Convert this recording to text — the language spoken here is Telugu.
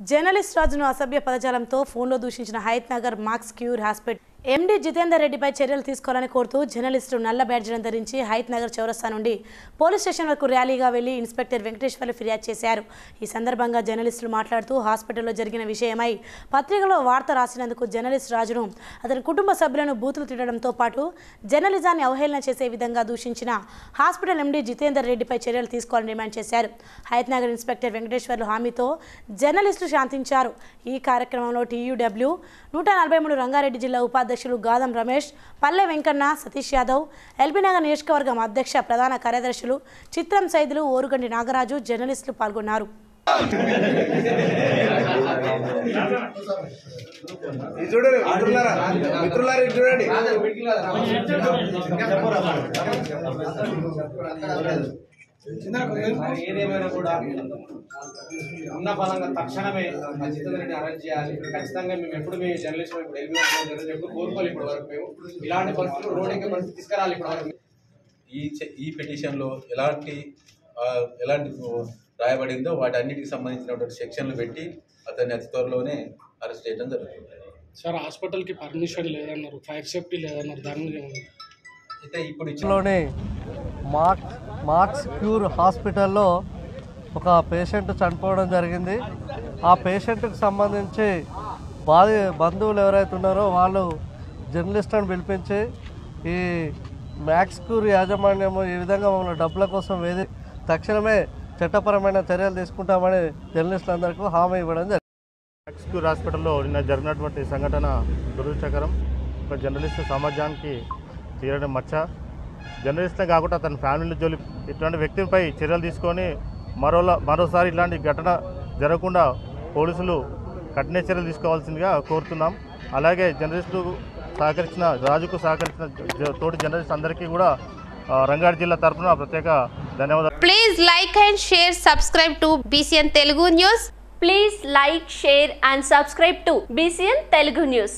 జర్నలిస్ట్ రాజును అసభ్య పదజాలంతో ఫోన్లో దూషించిన Hayathnagar Max Cure hospital MD Jitender రెడ్డిపై చర్యలు తీసుకోవాలని కోరుతూ జర్నలిస్టు నల్ల బ్యాడ్జ్లను ధరించి హైత్ నగర్ చౌరస్తా నుండి పోలీస్ స్టేషన్ వరకు ర్యాలీగా వెళ్ళి ఇన్స్పెక్టర్ వెంకటేశ్వర్లు ఫిర్యాదు చేశారు. ఈ సందర్భంగా జర్నలిస్టులు మాట్లాడుతూ హాస్పిటల్లో జరిగిన విషయమై పత్రికలో వార్త రాసినందుకు జర్నలిస్ట్ రాజును అతని కుటుంబ సభ్యులను బూతులు తిట్టడంతో పాటు జర్నలిజాన్ని అవహేళన చేసే విధంగా దూషించిన హాస్పిటల్ ఎండీ జితేందర్ రెడ్డిపై చర్యలు తీసుకోవాలని డిమాండ్ చేశారు. హయత్ నగర్ ఇన్స్పెక్టర్ వెంకటేశ్వర్లు హామీతో జర్నలిస్టులు శాంతించారు. ఈ కార్యక్రమంలో టీయూడబ్ల్యూ నూట నలభై మూడు రంగారెడ్డి జిల్లా ఉపాధి ఉపాధ్యక్షులు గాదం రమేష్ పల్లె వెంకన్న సతీష్ యాదవ్ ఎల్బీనగర్ నియోజకవర్గం అధ్యక్ష ప్రధాన కార్యదర్శులు చిత్రం సైదులు ఓరుగంటి నాగరాజు జర్నలిస్టులు పాల్గొన్నారు. చూడండి మరి ఏదేమైనా కూడా ఉన్న బలంగా తక్షణమే జితేంద్ర రెడ్డి అరెస్ట్ చేయాలి. ఖచ్చితంగా మేము ఎప్పుడు మేము జర్నలిస్ట్ ఇప్పుడు ఎల్బీ ఎప్పుడు కోరుకోవాలి ఇప్పటి వరకు మేము. ఇలాంటి పరిస్థితులు రోడ్ ఎక్కే పరిస్థితి తీసుకురాలి ఇప్పటి వరకు ఈ ఈ పిటిషన్లో ఎలాంటి ఎలాంటి రాయబడిందో వాటన్నిటికి సంబంధించినటువంటి సెక్షన్లు పెట్టి అతన్ని అతి త్వరలోనే అరెస్ట్ చేయడం జరుగుతుంది. సార్ హాస్పిటల్కి పర్మిషన్ లేదన్నారు ఫైర్ సేఫ్టీ లేదన్నారు దాని? అయితే ఇప్పుడు ఇచ్చిన లోని మార్క్స్ క్యూర్ హాస్పిటల్లో ఒక పేషెంట్ చనిపోవడం జరిగింది. ఆ పేషెంట్కి సంబంధించి బాధి బంధువులు ఎవరైతే ఉన్నారో వాళ్ళు జర్నలిస్టులను పిలిపించి ఈ మ్యాక్స్ క్యూర్ యాజమాన్యము ఈ విధంగా మమ్మల్ని డబ్బుల కోసం వేది తక్షణమే చట్టపరమైన చర్యలు తీసుకుంటామని జర్నలిస్టులందరికీ హామీ ఇవ్వడం జరిగింది. మ్యాక్స్ క్యూర్ హాస్పిటల్లో నిన్న జరిగినటువంటి సంఘటన దురదృష్టకరం. ఒక జర్నలిస్ట్ సమాజానికి తీరని మచ్చ. జర్నలిస్టే కాకుండా తన ఫ్యామిలీ జోలి ఇటువంటి వ్యక్తిపై చర్యలు తీసుకొని మరోలా మరోసారి ఇలాంటి ఘటన జరగకుండా పోలీసులు కఠిన చర్యలు తీసుకోవాల్సిందిగా కోరుతున్నాం. అలాగే జర్నలిస్టు సహకరించిన రాజుకు సహకరించిన తోటి జర్నలిస్ట్ అందరికీ కూడా రంగారెడ్డి జిల్లా తరఫున ప్రత్యేక ధన్యవాదాలు. Please like and share subscribe to BCN Telugu news please like share and subscribe to BCN Telugu news